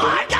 God!